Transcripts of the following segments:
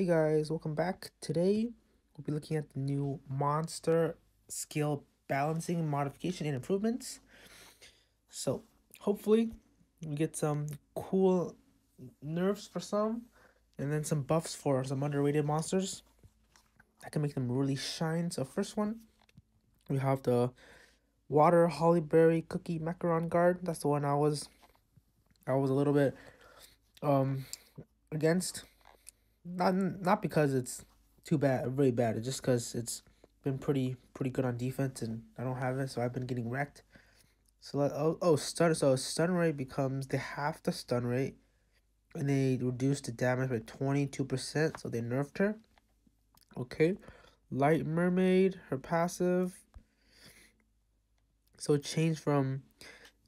Hey guys, welcome back. Today we'll be looking at the new monster skill balancing modification and improvements. So hopefully we get some cool nerfs for some and then some buffs for some underrated monsters that can make them really shine. So first one we have the water hollyberry cookie macaron guard. That's the one I was I was a little bit um against not not because it's too bad, really bad. It's just because it's been pretty pretty good on defense, and I don't have it, so I've been getting wrecked. So let oh oh stun so stun rate becomes they half the stun rate, and they reduce the damage by twenty two percent. So they nerfed her. Okay, light mermaid her passive. So it changed from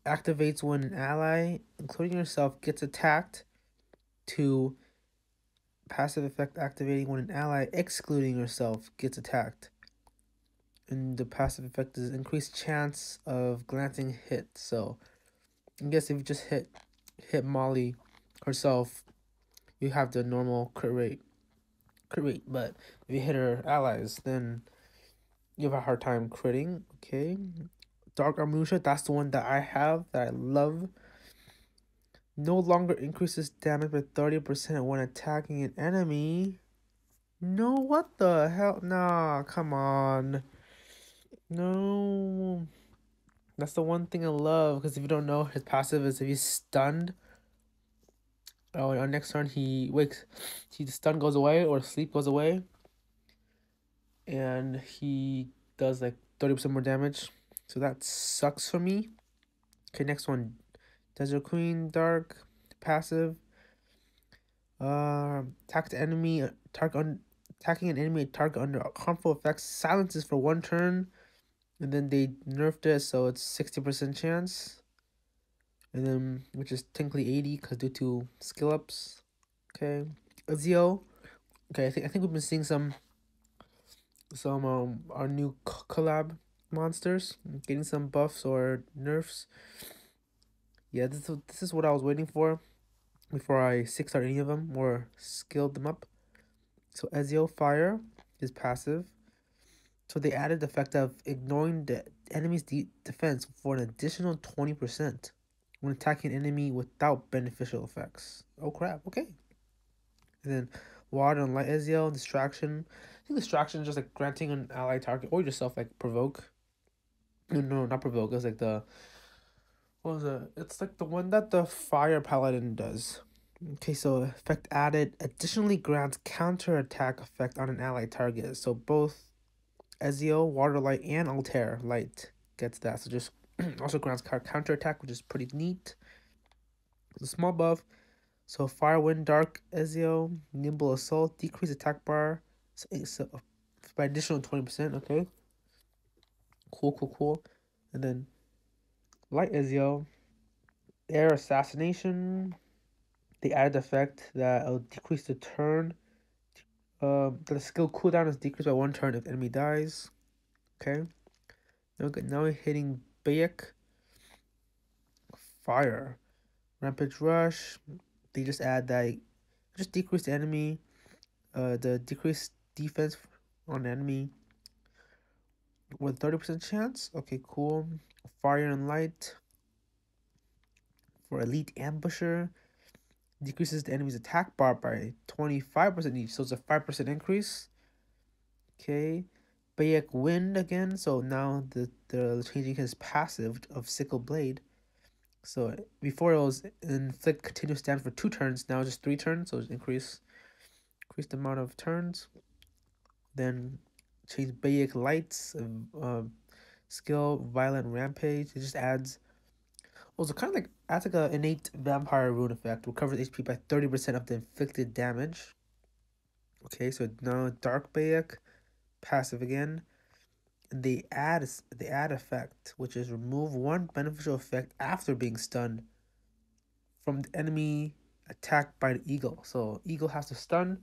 activates when an ally, including yourself, gets attacked, to passive effect activating when an ally excluding yourself gets attacked. And the passive effect is increased chance of glancing hit. So I guess if you just hit hit Molly herself, you have the normal crit rate. Crit rate, but if you hit her allies, then you have a hard time critting. Okay. Dark Amnesia, that's the one that I have that I love no longer increases damage by 30% when attacking an enemy. No, what the hell? Nah, come on. No. That's the one thing I love, because if you don't know, his passive is if he's stunned, oh, on next turn he wakes, he the stun goes away, or sleep goes away, and he does like 30% more damage. So that sucks for me. Okay, next one, Desert Queen, Dark, passive. Uh, attack the enemy, target un attacking an enemy target under harmful effects silences for one turn, and then they nerfed it so it's sixty percent chance, and then which is technically eighty because due to skill ups. Okay, Ezio. Okay, I think I think we've been seeing some some um our new collab monsters getting some buffs or nerfs yeah, this is, this is what I was waiting for before I six star any of them or skilled them up. So Ezio Fire is passive. So they added the effect of ignoring the enemy's de defense for an additional 20% when attacking an enemy without beneficial effects. Oh crap, okay. And then Water and Light Ezio, Distraction. I think Distraction is just like granting an ally target or yourself like provoke. No, no, not provoke. It's like the what was it? It's like the one that the fire paladin does. Okay, so effect added additionally grants counter attack effect on an ally target. So both Ezio, Water Light, and Altair Light gets that. So just also grants counter attack, which is pretty neat. It's a small buff. So Fire, Wind, Dark, Ezio, Nimble Assault, decrease attack bar so, eh, so by additional 20%. Okay. Cool, cool, cool. And then Light Ezio, Air Assassination, the added effect that will decrease the turn. Uh, the skill cooldown is decreased by one turn if enemy dies. Okay. Now, now we're hitting Bayek. Fire. Rampage Rush. They just add that just decrease the enemy. Uh, the decreased defense on enemy with 30% chance. Okay, cool. Fire and Light. For Elite Ambusher, decreases the enemy's attack bar by 25% each, so it's a 5% increase. Okay. Bayek Wind again, so now the, the changing his passive of Sickle Blade. So before it was inflict continuous damage for two turns, now just three turns, so increase increase the amount of turns. Then change Bayek Lights, uh, skill, violent rampage. It just adds. Also, kind of like adds like an innate vampire rune effect. Recovers HP by thirty percent of the inflicted damage. Okay, so now Dark Bayek, passive again. And they add the add effect, which is remove one beneficial effect after being stunned from the enemy attacked by the eagle. So eagle has to stun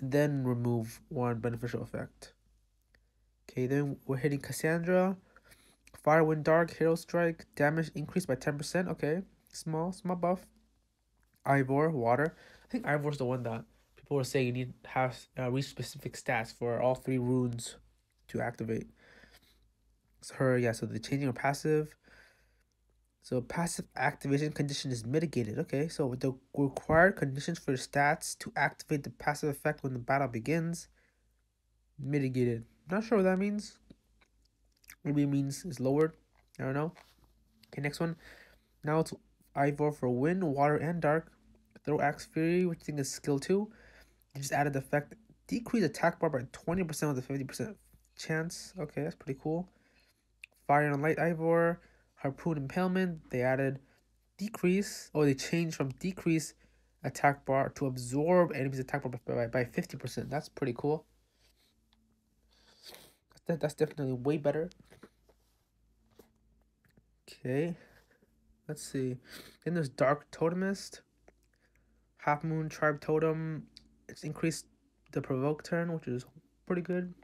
and then remove one beneficial effect. Okay, then we're hitting Cassandra. Fire, Wind, Dark, Hero Strike, damage increased by 10%. Okay, small, small buff. Eivor, Water. I think Eivor's the one that people were saying you need to have uh, reach specific stats for all three runes to activate. So her, yeah, so the changing her passive. So passive activation condition is mitigated. Okay, so the required conditions for stats to activate the passive effect when the battle begins, mitigated. Not sure what that means. Maybe it means it's lowered. I don't know. Okay, next one. Now it's Eivor for wind, water, and dark. Throw Axe Fury, which I think is skill 2. You just added the effect. Decrease attack bar by 20% with a 50% chance. Okay, that's pretty cool. Fire and Light Eivor. Harpoon Impalement. They added decrease. Oh, they changed from decrease attack bar to absorb enemies attack bar by, by 50%. That's pretty cool. That, that's definitely way better. Okay. Let's see. Then there's Dark Totemist. Half Moon Tribe Totem. It's increased the provoke turn, which is pretty good.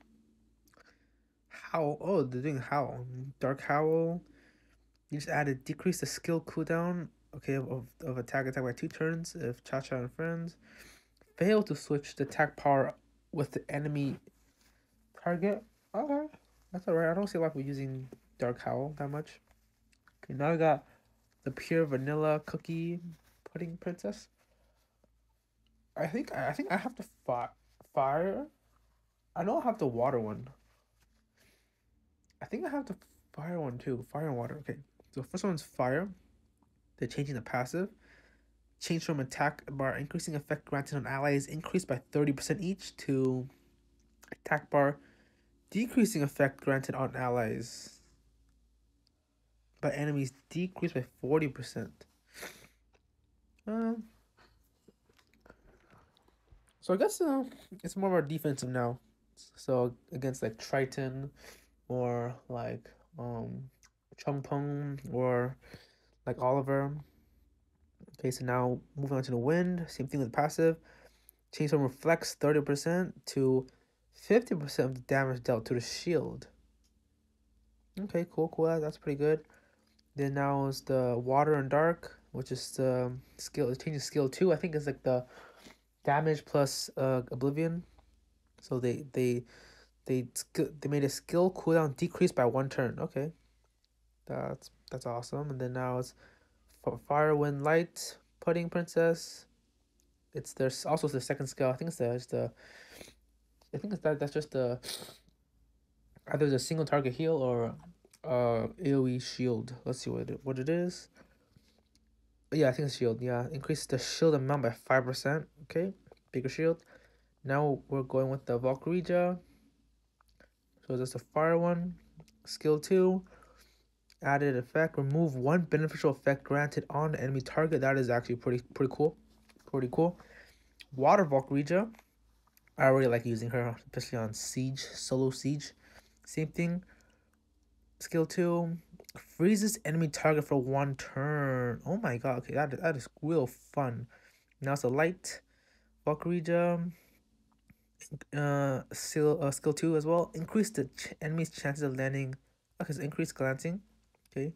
Howl. Oh, they're doing Howl. Dark Howl. You just added decrease the skill cooldown. Okay, of, of attack attack by two turns if Cha Cha and friends. Fail to switch the attack power with the enemy target. Okay, that's alright. I don't see a of using Dark Howl that much. Okay, now I got the pure vanilla cookie pudding princess. I think I think I have to fi- fire. I know I have the water one. I think I have the fire one too. Fire and water. Okay. So first one's fire. They're changing the passive. Change from attack bar increasing effect granted on allies increased by 30% each to attack bar decreasing effect granted on allies but enemies decreased by 40%. Um, so I guess uh, it's more of our defensive now. So against like Triton or like um Chung Peng or like Oliver. Okay, so now moving on to the wind, same thing with passive. Change from reflects 30% to 50% of the damage dealt to the shield. Okay, cool, cool. That's pretty good. Then now is the water and dark, which is the skill. It changes skill two. I think it's like the damage plus uh oblivion. So they they they they made a skill cooldown decrease by one turn. Okay, that's that's awesome. And then now it's fire, wind, light, pudding princess. It's there's also the second skill. I think it's the it's the. I think it's that that's just the. Either the single target heal or uh AoE shield. Let's see what it, what it is. Yeah, I think it's shield. Yeah, increase the shield amount by five percent. Okay, bigger shield. Now we're going with the Valkyria. So that's the fire one. Skill two. Added effect. Remove one beneficial effect granted on enemy target. That is actually pretty pretty cool. Pretty cool. Water Valkyria. I really like using her, especially on Siege, solo Siege. Same thing. Skill 2 freezes enemy target for one turn. Oh my god, okay, that, that is real fun. Now it's a light Valkyria. Uh, skill, uh, skill 2 as well. Increase the ch enemy's chances of landing. Okay, so increase glancing. Okay.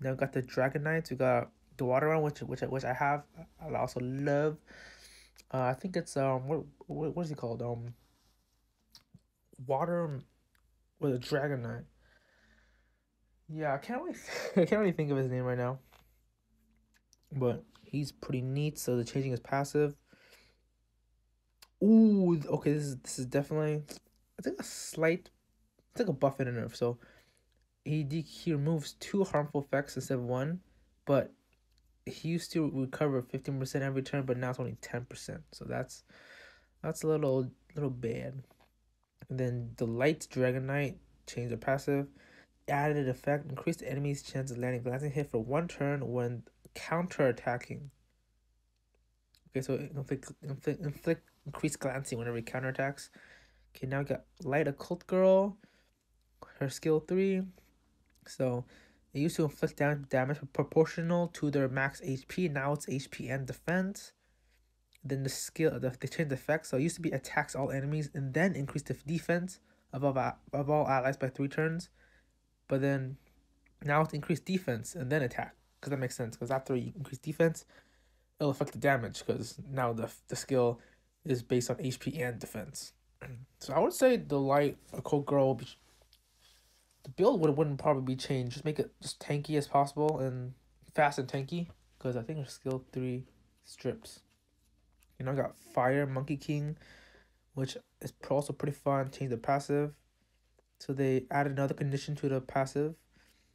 Now we got the Dragon Knights. We got the water one, which which which I have. I also love. Uh, I think it's um what what, what is he called um. Water, with a Dragon Knight. Yeah, I can't really I can't really think of his name right now. But he's pretty neat. So the changing is passive. Ooh, okay. This is this is definitely. I think a slight. It's like a buff and a nerf. So he he removes two harmful effects instead of one, but he used to recover fifteen percent every turn, but now it's only ten percent. So that's that's a little little bad. And then the light Dragon Knight change the passive added effect increased the enemy's chance of landing glancing hit for one turn when counter-attacking. Okay, so inflict, inflict, inflict increased glancing whenever he counterattacks. Okay, now we got Light Occult Girl. Her skill 3. So, it used to inflict damage, damage proportional to their max HP. Now it's HP and defense. Then the skill, the, they changed the effect. So, it used to be attacks all enemies and then increase the defense of, of, of all allies by 3 turns. But then now it's increased defense and then attack because that makes sense. Because after you increase defense, it'll affect the damage because now the the skill is based on HP and defense. So I would say the light Occult Girl. Be, the build would wouldn't probably be changed. Just make it just tanky as possible and fast and tanky. Because I think her skill three strips. You know, I got fire monkey king, which is also pretty fun. Change the passive. So they add another condition to the passive.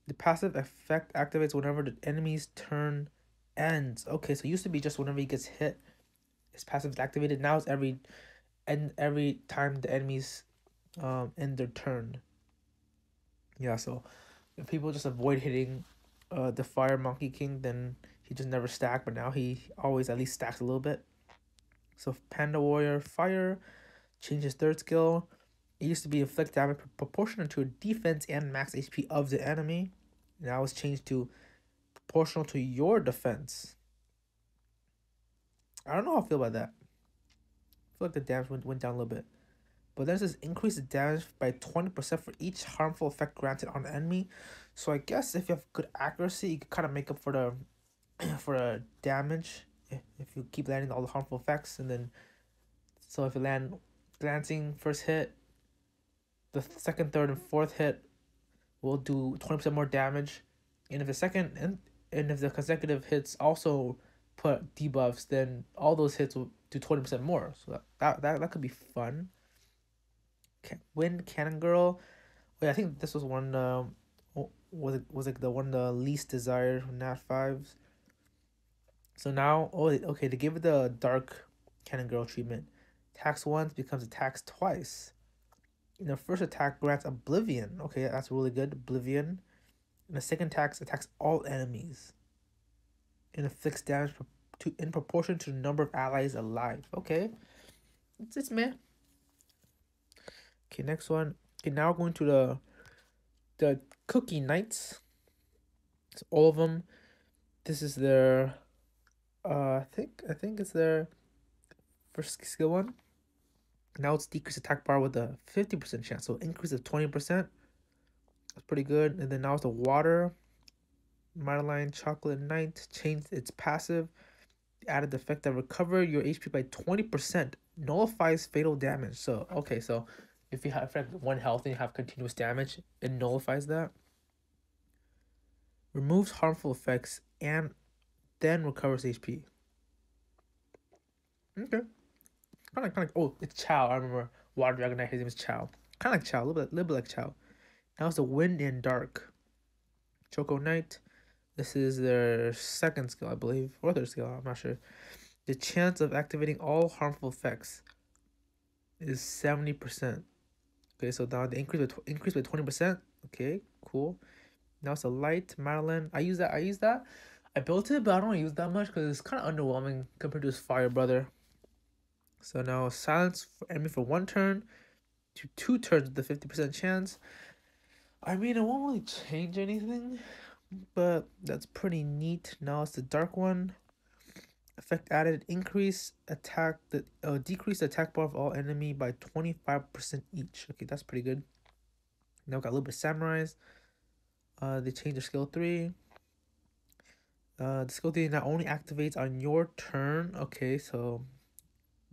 The passive effect activates whenever the enemy's turn ends. Okay, so it used to be just whenever he gets hit, his passive is activated. Now it's every and every time the enemies um end their turn. Yeah, so if people just avoid hitting uh the fire monkey king, then he just never stack, but now he always at least stacks a little bit. So Panda Warrior Fire changes third skill. It used to be inflict damage proportional to defense and max HP of the enemy. Now it's changed to proportional to your defense. I don't know how I feel about that. I feel like the damage went, went down a little bit. But then it says increase the damage by 20% for each harmful effect granted on the enemy. So I guess if you have good accuracy, you can kind of make up for the for the damage if you keep landing all the harmful effects and then so if you land glancing first hit, the second, third, and fourth hit will do 20% more damage. And if the second and, and if the consecutive hits also put debuffs, then all those hits will do 20% more. So that, that, that, that could be fun. Wind Cannon Girl. Wait, I think this was one. Uh, was it was it the one the least desired Nat fives. So now, oh, okay, to give it the dark Cannon Girl treatment, tax once becomes a tax twice. In the first attack grants Oblivion. Okay, that's really good. Oblivion. And the second tax attacks all enemies. And inflicts damage to in proportion to the number of allies alive. Okay. It's, it's man. Okay, next one. Okay, now we're going to the the Cookie Knights. It's all of them. This is their uh I think I think it's their first skill one. Now it's decrease attack bar with a 50% chance. So increase of 20%. That's pretty good. And then now it's the water. Madeline Chocolate Knight changed its passive. Added the effect that recover your HP by 20%. Nullifies fatal damage. So okay, so if you have one health and you have continuous damage, it nullifies that. Removes harmful effects and then recovers HP. Okay. Kind of, kind of. Oh, it's Chow. I remember Water Dragon Knight. His name is Chow. Kind of like Chao. A little bit, little bit like Chao. Now it's the Wind and Dark. Choco Knight. This is their second skill, I believe, or third skill. I'm not sure. The chance of activating all harmful effects is seventy percent. Okay, so now the increase by increase by twenty percent. Okay, cool. Now it's a light Madeline. I use that. I use that. I built it, but I don't use that much because it's kind of underwhelming compared to his Fire Brother. So now silence for enemy for one turn to two turns with the fifty percent chance. I mean, it won't really change anything, but that's pretty neat. Now it's the dark one. Effect added increase attack the uh, decrease the attack bar of all enemy by 25% each. Okay, that's pretty good. Now got a little bit samurais. Uh they changed their skill three. Uh the skill three not only activates on your turn, okay, so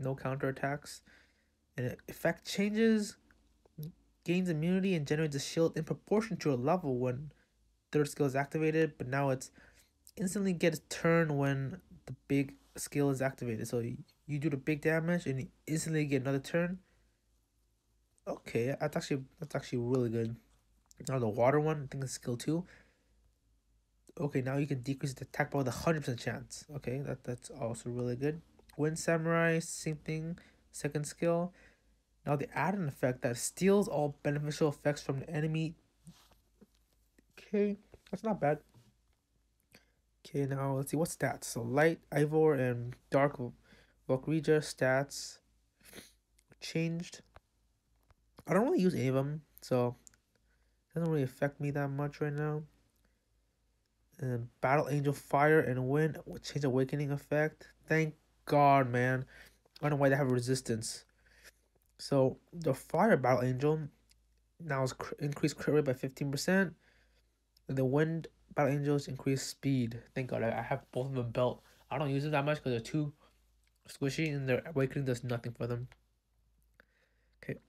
no counter attacks. And effect changes gains immunity and generates a shield in proportion to a level when third skill is activated, but now it's instantly gets turn when the big skill is activated. So you, do the big damage and you instantly get another turn. Okay, that's actually that's actually really good. Now the water one, I think it's skill two. Okay, now you can decrease the attack by a hundred percent chance. Okay, that that's also really good. Wind Samurai, same thing, second skill. Now they add an effect that steals all beneficial effects from the enemy. Okay, that's not bad. Okay, now let's see what stats. So light, Eivor, and dark Valkyria stats changed. I don't really use any of them, so doesn't really affect me that much right now. And Battle Angel Fire and Wind change Awakening effect. Thank God, man. I don't know why they have resistance. So the Fire Battle Angel now is cr- increased crit rate by 15%. And the Wind Battle Angels increase speed. Thank God I, have both of them belt. I don't use it that much because they're too squishy, and their awakening does nothing for them. Okay,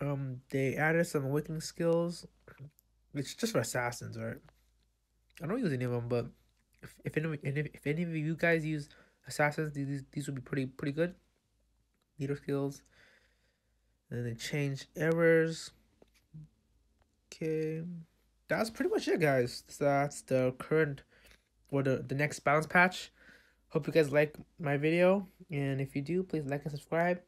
um, they added some awakening skills. It's just for assassins, right? I don't use any of them, but if if any if, if any of you guys use assassins, these these would be pretty pretty good. Leader skills. And then they change errors. Okay, that's pretty much it, guys. That's the current or the the next balance patch. Hope you guys like my video, and if you do, please like and subscribe.